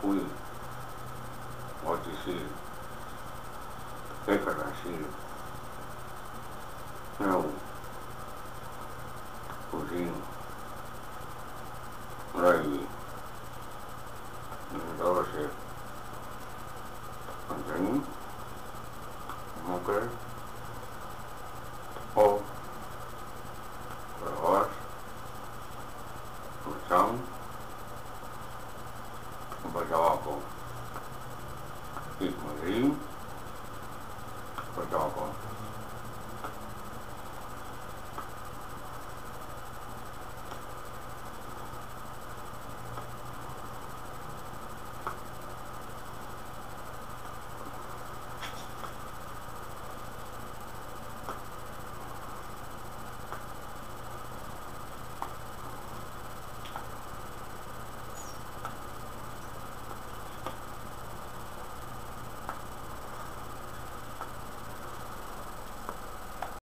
fui, pode ser, declarativo. Não, fugindo, aí, endosse, Anthony, Mucker, ou, Ross, São por acá abajo. Clic con el. Por acá abajo.